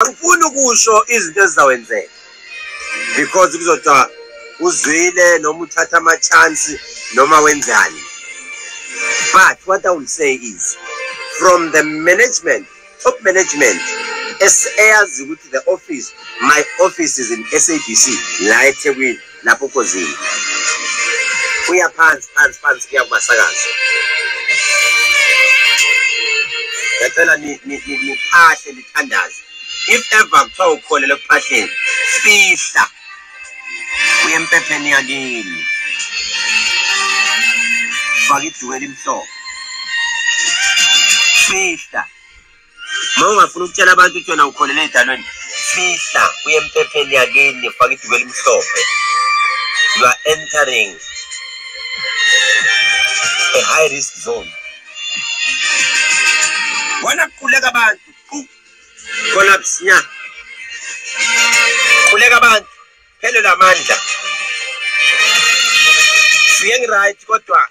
angifuni ukusho izinto ezizawenzeka. Because kuzothiwa uzwile noma uthatha ama-chance noma wenzani. But what i will say is from the management top management eyazi ukuthi the office my office is in sabc la ethekwini lapho kozini kuya phansi phansi phansi kuya kumasakazi ngiyacela niphahle nithandaze. If ever kuthiwa ukholele ekuphahleni fihla kuye empepheni yakini. Faka iduku elimhlophe fihla. Uma ungafuna ukutshela abantu ukuthi wena ukholele ey'dalweni fihla kuye empepheni yakini faka iduku elimhlophe you are entering a high risk zone. Bona kukhuleka abantu khona businya khuleka abantu. Phelele amandla siye ngiright kodwa.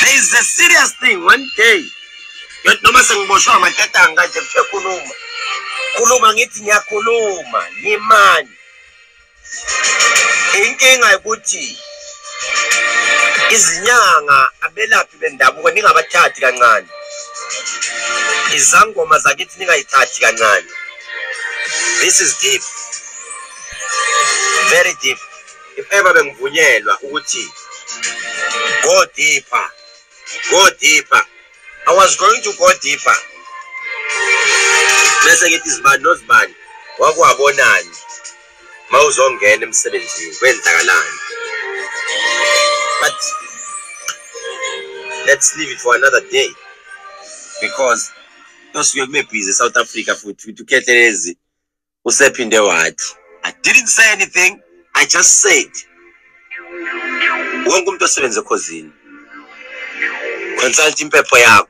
There is a serious thing. One day yothi noma sengiboshwa amatatanga nje kuthe khuluma. Khuluma ngithi ngiyakhuluma yimani inkinga ukuthi izinyanga abelaphi bendabuko ningabathathi kancane. Izangoma zakithi ningayithathi kancane. This is deep. Very deep. If ever bengivunyelwa ukuthi go deeper go deeper. I was going to go deeper. Bese ngithi zibani nozibani wakuwabonani. Ma uzongena emsebenzini kwenzakalani? But let's leave it for another day. Because tosuke kube busy south africa futhi futhi ukhethelezi usephinde wathi i didn't say anything i just said. Wonke umuntu osebenza ekhosini consult impepho yakho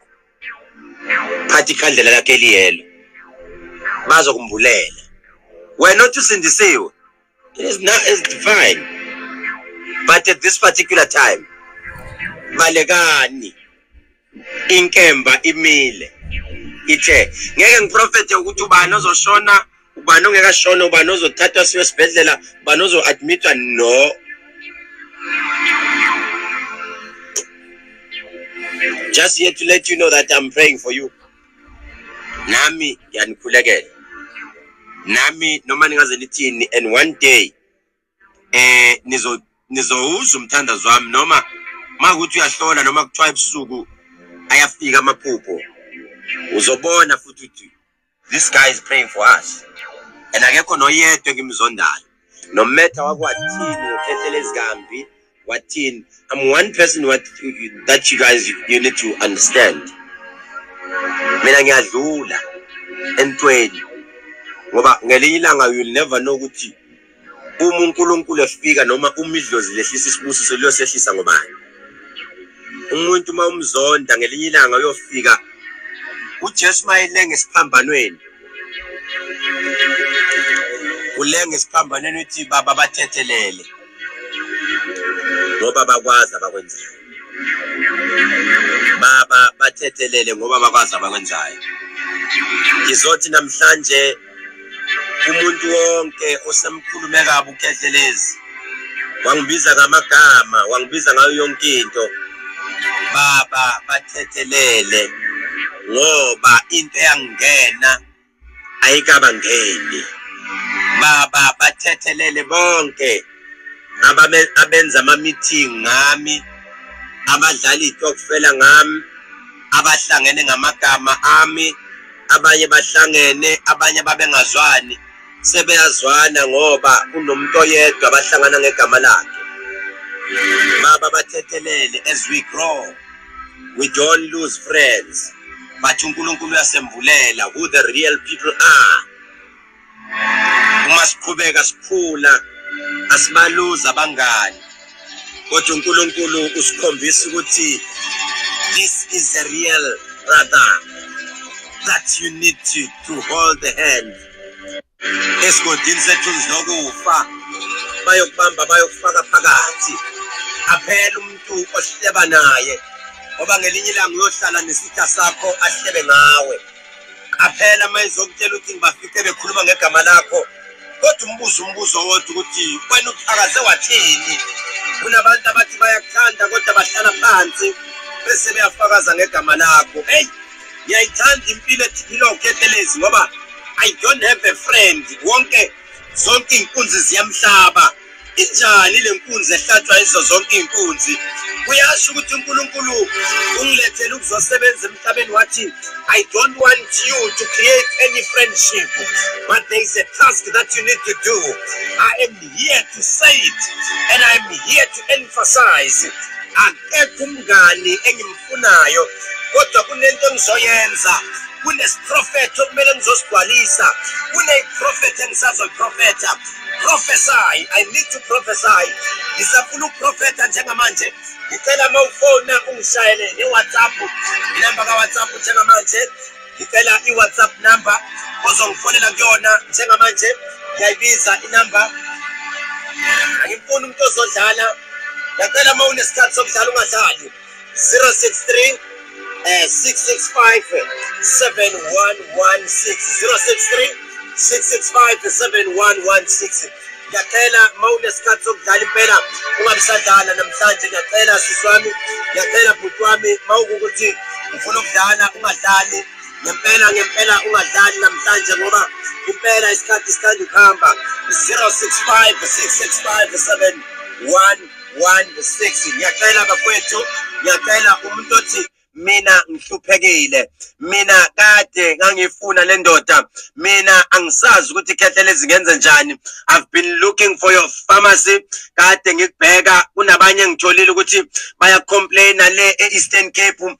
phatha ikhandlela lakho eliyelo bazokumbulela wena othi usindisiwe it is not as divine but at this particular time balekani inkemba imile ithe ngeke ngiprofethe ukuthi ubani ozoshona ubani ongekashona ubani ozothathwa siwe esibhedlela ubani ozo-admitwa? No. Just here to let you know that i'm praying for you. Nami ngiyanikhulekela. Nami noma ningaze nithini and one day eh nizo nizowuza umthandazo wami noma makuthi uyahlola noma kuthiwa ebusuku ayafika amaphupho. Uzobona futhi ukuthi this guy is praying for us. And akekho noyedwa engimzondayo no matter wakwathini ukhethele ezikambi wathini i'm one person what, that you guys you need to understand. Mina ngiyadlula entweni ngoba ngelinye ilanga you'll never know ukuthi uma unkulunkulu efika noma umidlozi lehlisa isibusiso liyosehlisa ngobani. Umuntu uma umzonda ngelinye ilanga uyofika ujesu mayelenge esiphambanweni. Ulenge esiphambanweni uthi baba bathethelele. Ngoba bakwazi abakwenzayo. Baba bathethelele ngoba bakwazi abakwenzayo. Ngizothi namhlanje umuntu wonke osemkhulume kabi ukhehlelezi wangibiza ngamagama wangibiza ngayo yonke into baba bathethelele. Ngoba into yangena ayikabangeni. Baba bathethelele bonke abenza ama-meeting ngami abadlala iy'tokufela ngami abahlangene ngamagama ami abanye bahlangene abanye babengazwani. Sebeyazwana ngoba kunomuntu oyedwa abahlangana ngegama lakhe. Baba bathethelele as we grow. We don't lose friends. But unkulunkulu uyasemvulela who the real people are. Uma siqhubeka sikhula asibaluza abangani. Kodwa unkulunkulu usikhombisa ukuthi this is the real brother that you need to, to hold the hand. Esigodini sethu zilokufa bayokubamba bayokufaka phakathi. Aphela umuntu ohleba naye. Ngoba ngelinye ilanga uyohlala nesitha sakho ahlebe ngawe. Qaphela uma izokutshela ukuthi ngibafice bekhuluma ngegama lakho kodwa umbuzo umbuzo wodwa ukuthi wena uthakaze wathini? Kunabantu abathi bayakuthanda kodwa bahlala phansi bese beyafakaza ngegama lakho. Heyi ngiyayithanda impilo ethilokhu etelezi ngoba i don't have a friend. Wonke zonke iy'nkunzi ziyamhlaba. Injani le ehlatshwa zonke iy'nkunzi. Kuyasho ukuthi unkulunkulu ungilethele ukuzosebenza emhlabeni wathi i don't want you to create any friendship but there is a task that you need to do. I am here to say it and i am here to emphasize. Akekho umngani engimfunayo kodwa kunento engizoyenza. Kunesiprofetho okumele ngizosigcwalisa kuneyiprofethi engisazoyiprofetha prophesy i need to prophesy. Ngisafuna ukuprofetha njengamanje. Ngicela uma ufona ungishayele nge-whatsapp inamba kawhatsapp njengamanje. Ngicela i-whatsapp number ozongifonela kuyona njengamanje. Ngiyayibiza inamba. Angimfuni umuntu ozodlala. Ngiyacela uma unesikhathi sokudlala ungadlali. 063 eh 665 7116 063 665 7116 ngiyacela uma unesikhathi sokudlala impela ungabisadlala namhlanje ngiyacela sisi wami ngiyacela bhuti wami uma ukukuthi ufuna ukudlala ungadlali. Ngempela ngempela ungadlali namhlanje ngoba impela isikhathi sithanda ukuhamba. 065 665 7116 ngiyacela bakwethu ngiyacela umuntu othi mina ngihluphekile. Mina kade ngangifuna le ndoda. Mina angisazi ukuthi ikhehlele zingenze njani. I've been looking for your pharmacy. Kade ngikubheka kunabanye engitholile ukuthi bayacomplaina le e-eastern cape.